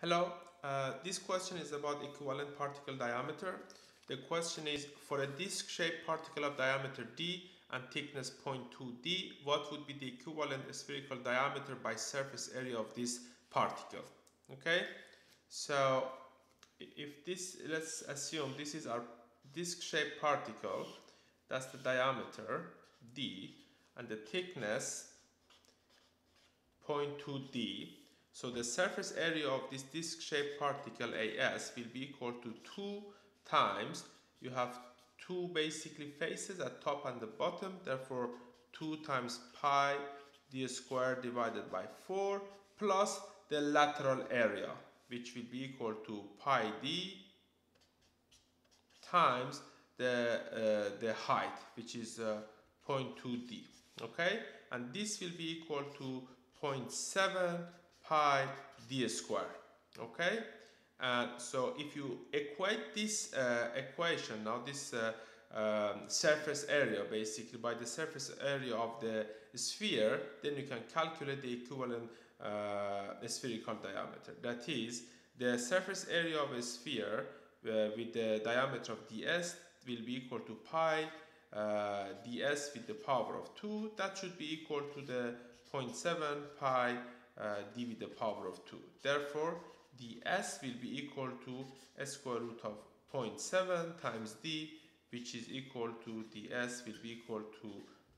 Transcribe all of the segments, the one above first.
Hello, uh, this question is about equivalent particle diameter. The question is for a disc-shaped particle of diameter d and thickness 0.2 d, what would be the equivalent spherical diameter by surface area of this particle? Okay, so if this, let's assume this is our disc-shaped particle, that's the diameter d, and the thickness 0.2 d so the surface area of this disc-shaped particle AS will be equal to 2 times, you have two basically faces at top and the bottom, therefore 2 times pi d squared divided by 4 plus the lateral area which will be equal to pi d times the, uh, the height which is uh, 0.2d okay? And this will be equal to 0.7 pi d square okay? And so if you equate this uh, equation now this uh, um, surface area basically by the surface area of the sphere then you can calculate the equivalent uh, spherical diameter. That is the surface area of a sphere uh, with the diameter of ds will be equal to pi uh, ds with the power of 2 that should be equal to the 0.7 pi uh, d with the power of 2. Therefore, ds will be equal to square root of 0.7 times d, which is equal to ds will be equal to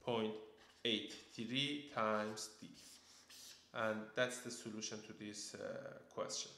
0.83 times d. And that's the solution to this uh, question.